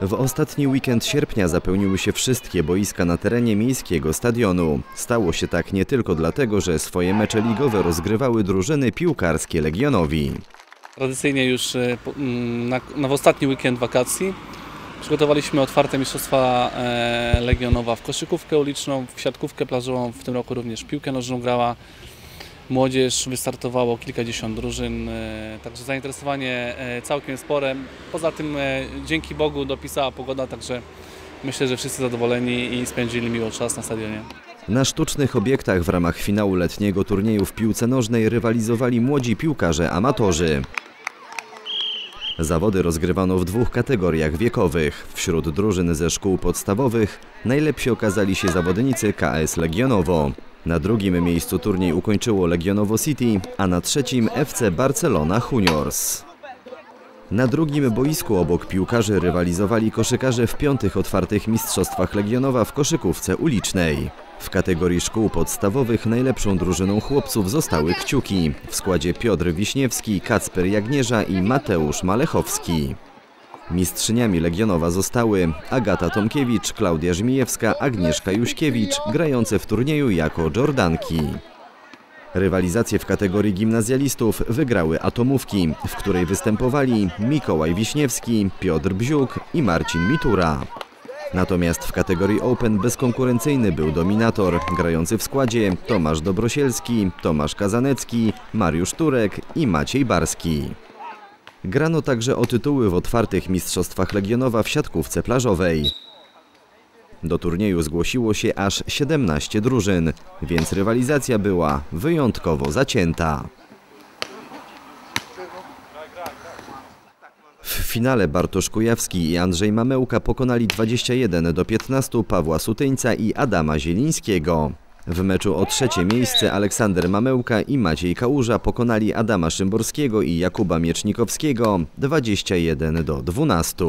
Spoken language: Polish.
W ostatni weekend sierpnia zapełniły się wszystkie boiska na terenie miejskiego stadionu. Stało się tak nie tylko dlatego, że swoje mecze ligowe rozgrywały drużyny piłkarskie Legionowi. Tradycyjnie już e, mm, na, na w ostatni weekend wakacji przygotowaliśmy otwarte mistrzostwa e, Legionowa w koszykówkę uliczną, w siatkówkę plażową, w tym roku również piłkę nożną grała. Młodzież wystartowało kilkadziesiąt drużyn, e, także zainteresowanie e, całkiem spore. Poza tym e, dzięki Bogu dopisała pogoda, także myślę, że wszyscy zadowoleni i spędzili miło czas na stadionie. Na sztucznych obiektach w ramach finału letniego turnieju w piłce nożnej rywalizowali młodzi piłkarze amatorzy. Zawody rozgrywano w dwóch kategoriach wiekowych. Wśród drużyn ze szkół podstawowych najlepsi okazali się zawodnicy KS Legionowo. Na drugim miejscu turniej ukończyło Legionowo City, a na trzecim FC Barcelona Juniors. Na drugim boisku obok piłkarzy rywalizowali koszykarze w piątych otwartych mistrzostwach Legionowa w koszykówce ulicznej. W kategorii szkół podstawowych najlepszą drużyną chłopców zostały Kciuki. W składzie Piotr Wiśniewski, Kacper Jagnieża i Mateusz Malechowski. Mistrzyniami Legionowa zostały Agata Tomkiewicz, Klaudia Żmijewska, Agnieszka Juśkiewicz, grające w turnieju jako Jordanki. Rywalizację w kategorii gimnazjalistów wygrały atomówki, w której występowali Mikołaj Wiśniewski, Piotr Bziuk i Marcin Mitura. Natomiast w kategorii Open bezkonkurencyjny był dominator, grający w składzie Tomasz Dobrosielski, Tomasz Kazanecki, Mariusz Turek i Maciej Barski. Grano także o tytuły w otwartych mistrzostwach Legionowa w siatkówce plażowej. Do turnieju zgłosiło się aż 17 drużyn, więc rywalizacja była wyjątkowo zacięta. W finale Bartosz Kujawski i Andrzej Mamełka pokonali 21 do 15 Pawła Sutyńca i Adama Zielińskiego. W meczu o trzecie miejsce Aleksander Mamełka i Maciej Kałuża pokonali Adama Szymborskiego i Jakuba Miecznikowskiego 21 do 12.